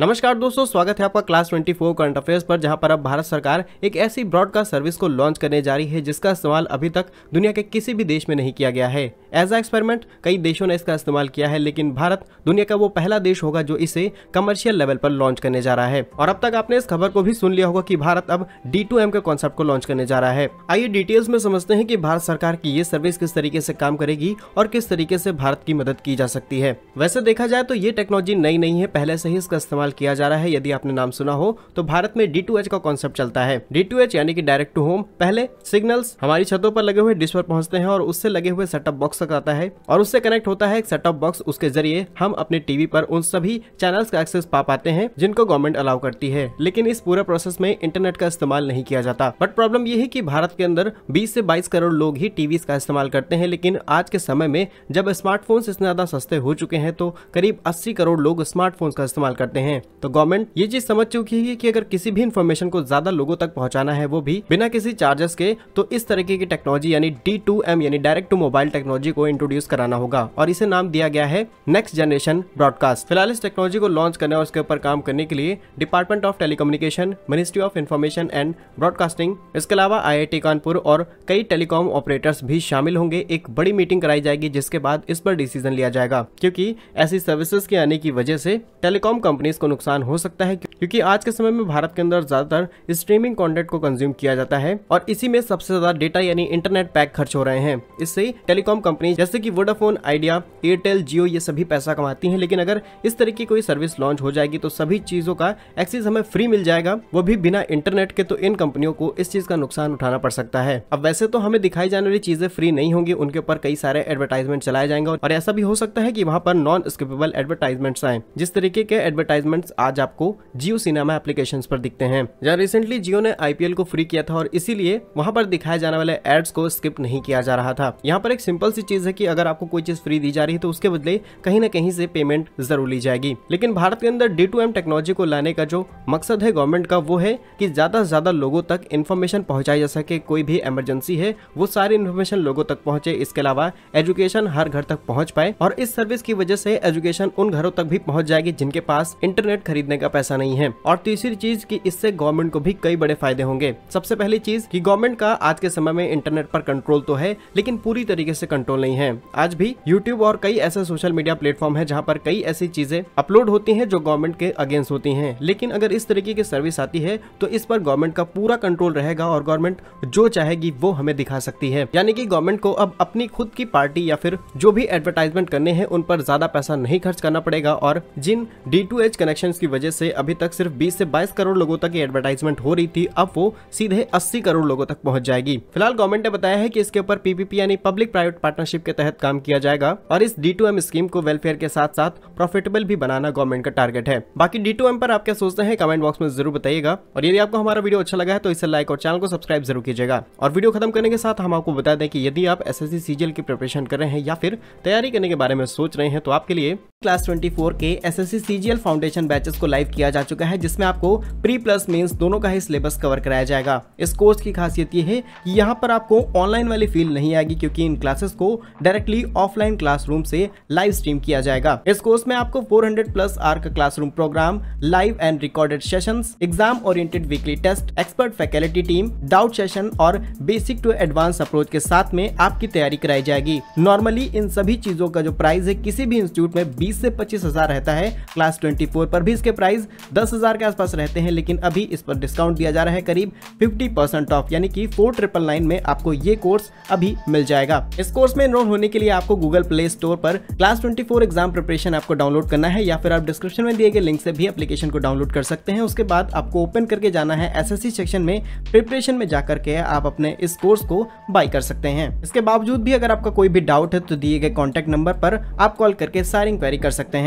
नमस्कार दोस्तों, स्वागत है आपका क्लास 24 करंट अफेयर्स पर, जहाँ पर अब भारत सरकार एक ऐसी ब्रॉडकास्ट सर्विस को लॉन्च करने जा रही है जिसका इस्तेमाल अभी तक दुनिया के किसी भी देश में नहीं किया गया है। एज एक्सपेरिमेंट कई देशों ने इसका इस्तेमाल किया है, लेकिन भारत दुनिया का वो पहला देश होगा जो इसे कमर्शियल लेवल पर लॉन्च करने जा रहा है। और अब तक आपने इस खबर को भी सुन लिया होगा कि भारत अब डी टू एम के कॉन्सेप्ट को लॉन्च करने जा रहा है। आइए डिटेल्स में समझते हैं कि भारत सरकार की ये सर्विस किस तरीके से काम करेगी और किस तरीके से भारत की मदद की जा सकती है। वैसे देखा जाए तो ये टेक्नोलॉजी नई नहीं है, पहले से ही इसका इस्तेमाल किया जा रहा है। यदि आपने नाम सुना हो तो भारत में डी टू एच का कॉन्सेप्ट चलता है। डी टू एच यानी कि डायरेक्ट टू होम पहले सिग्नल्स हमारी छतों पर लगे हुए डिश पर पहुँचते हैं और उससे लगे हुए सेटअप बॉक्स तक आता है और उससे कनेक्ट होता है एक सेटअप बॉक्स उसके ज़रिए हम अपने टीवी पर उन सभी चैनल्स का एक्सेस पा पाते हैं जिनको गवर्नमेंट अलाउ करती है। लेकिन इस पूरे प्रोसेस में इंटरनेट का इस्तेमाल नहीं किया जाता। बट प्रॉब्लम ये है की भारत के अंदर 20 से 22 करोड़ लोग ही टीवी का इस्तेमाल करते हैं। लेकिन आज के समय में जब स्मार्टफ़ोन इतने ज़्यादा सस्ते हो चुके हैं तो करीब 80 करोड़ लोग स्मार्टफ़ोन का इस्तेमाल करते हैं। तो गवर्नमेंट ये चीज़ समझ चुकी है की अगर किसी भी इन्फॉर्मेशन को ज़्यादा लोगों तक पहुंचाना है, वो भी बिना किसी चार्जेस के तो इस तरीके की टेक्नोलॉजी यानी डी टू यानी डायरेक्ट टू मोबाइल टेक्नोलॉजी को इंट्रोड्यूस कराना होगा और इसे नाम दिया गया है नेक्स्ट जनरेशन ब्रॉडकास्ट फ़िलहाल इस टेक्नोलॉजी को लॉन्च करने और उसके ऊपर काम करने के लिए department of telecommunication ministry of information and broadcasting इसके अलावा आईआईटी कानपुर और कई टेलीकॉम ऑपरेटर्स भी शामिल होंगे। एक बड़ी मीटिंग कराई जाएगी, जिसके बाद इस पर डिसीज़न लिया जाएगा, क्योंकि ऐसी सर्विसेज़ के आने की वजह से टेलीकॉम कंपनीज़ को नुकसान हो सकता है क्योंकि आज के समय में भारत के अंदर ज़्यादातर स्ट्रीमिंग कंटेंट को कंज्यूम किया जाता है और इसी में सबसे ज़्यादा डेटा यानी इंटरनेट पैक खर्च हो रहे हैं। इससे टेलीकॉम कंपनी जैसे कि वोडाफोन आइडिया एयरटेल जियो ये सभी पैसा कमाती हैं। लेकिन अगर इस तरह की कोई सर्विस लॉन्च हो जाएगी तो सभी चीज़ों का एक्सेस हमें फ्री मिल जाएगा। वो भी बिना इंटरनेट के तो इन कंपनियों को इस चीज़ का नुकसान उठाना पड़ सकता है। अब वैसे तो हमें दिखाई जाने वाली चीज़ें फ्री नहीं होंगी। उनके ऊपर कई सारे एडवर्टाइजमेंट चलाए जाएँगे और ऐसा भी हो सकता है कि वहाँ पर नॉन स्किपेबल एडवर्टाइजमेंट्स आए। जिस तरीके के एडवर्टाइजमेंट्स आज आपको जियो सिनेमा एप्लीकेशन पर दिखते हैं। जहाँ रिसेंटली जियो ने आईपीएल को फ्री किया था और इसीलिए वहाँ पर दिखाए जाने वाले एड्स को स्किप नहीं किया जा रहा था। यहाँ पर एक सिंपल सी चीज़ है की अगर आपको कोई चीज़ फ्री दी जा रही है तो उसके बदले कहीं ना कहीं से पेमेंट ज़रूर ली जाएगी। लेकिन भारत के अंदर डी टेक्नोलॉजी को लाने का जो मकसद है गवर्नमेंट का, वो है कि ज़्यादा से ज़्यादा लोगों तक इन्फॉर्मेशन पहुंचाई जा सके। कोई भी इमरजेंसी है, वो सारी इन्फॉर्मेशन लोगों तक पहुँचे। इसके अलावा एजुकेशन हर घर तक पहुँच पाए और इस सर्विस की वजह से एजुकेशन उन घरों तक भी पहुँच जाएगी जिनके पास इंटरनेट खरीदने का पैसा नहीं है। और तीसरी चीज़ की इससे गवर्नमेंट को भी कई बड़े फ़ायदे होंगे। सबसे पहली चीज़ की गवर्नमेंट का आज के समय में इंटरनेट पर कंट्रोल तो है, लेकिन पूरी तरीके से कंट्रोल नहीं है। आज भी यूट्यूब और कई ऐसे सोशल मीडिया प्लेटफॉर्म है जहाँ पर कई ऐसी चीज़ें अपलोड होती है जो गवर्नमेंट के अगेंस्ट होती है। लेकिन अगर इस तरीके की सर्विस आती है तो इस पर गवर्नमेंट का पूरा कंट्रोल रहेगा और गवर्नमेंट जो चाहेगी वो हमें दिखा सकती है। यानी कि गवर्नमेंट को अब अपनी खुद की पार्टी या फिर जो भी एडवर्टाइजमेंट करने हैं, उन पर ज़्यादा पैसा नहीं खर्च करना पड़ेगा। और जिन डी टू एच कनेक्शन की वजह से अभी तक सिर्फ़ बीस से बाईस करोड़ लोगों तक एडवर्टाइजमेंट हो रही थी, अब वो सीधे अस्सी करोड़ लोगों तक पहुँच जाएगी। फ़िलहाल गवर्नमेंट ने बताया है कि इसके ऊपर पीपीपी यानी पब्लिक प्राइवेट पार्टनरशिप के तहत काम किया जाएगा और इस डी स्कीम को वेलफेयर के साथ साथ प्रॉफिटेबल भी बनाना गवर्नमेंट का टारगेट है। बाकी डी पर आप क्या सोचते हैं कमेंट बॉक्स में ज़रूर बताइएगा। और यदि आपको हमारा वीडियो अच्छा लगा है तो इसे लाइक और चैनल को सब्सक्राइब ज़रूर कीजिएगा। और वीडियो खत्म करने के साथ हम आपको बता दें कि यदि आप एस एस की प्रिपरेशन कर रहे हैं या फिर तैयारी करने के बारे में सोच रहे हैं तो आपके लिए क्लास 24 के एस एस फाउंडेशन बैचेस को लाइव किया जा चुका है, जिसमें आपको प्री प्लस मीन्स दोनों का ही सिलेबस कवर कराया जाएगा। इस कोर्स की खासियत ये है कि यहाँ पर आपको ऑनलाइन वाली फील नहीं आएगी, क्योंकि इन क्लासेस को डायरेक्टली ऑफलाइन क्लासरूम से लाइव स्ट्रीम किया जाएगा। इस कोर्स में आपको 400 प्लस आर का classroom program live and recorded session exam oriented weekly test expert faculty team doubt session और बेसिक टू एडवांस अप्रोच के साथ में आपकी तैयारी कराई जाएगी। नॉर्मली इन सभी चीज़ों का जो प्राइस है, किसी भी इंस्टीट्यूट में बीस से पच्चीस हज़ार रहता है क्लास ट्वेंटी पर भी इसके प्राइस दस हज़ार के आसपास रहते हैं, लेकिन अभी इस पर डिस्काउंट दिया जा रहा है करीब फिफ्टी परसेंट ऑफ़ यानी कि फोर ट्रिपल नाइन में आपको ये कोर्स अभी मिल जाएगा। इस कोर्स में एनरोल होने के लिए आपको गूगल प्ले स्टोर पर class twenty four exam preparation आपको डाउनलोड करना है, या फिर आप डिस्क्रिप्शन में दिए गए लिंक से भी एप्लीकेशन को डाउनलोड कर सकते हैं। उसके बाद आपको ओपन करके जाना है SSC सेक्शन में प्रिपरेशन में जाकर के आप अपने इस कोर्स को बाई कर सकते हैं। इसके बावजूद भी अगर आपका कोई भी डाउट है तो दिए गए कॉन्टेक्ट नंबर पर आप कॉल करके सारी इंक्वायरी कर सकते हैं।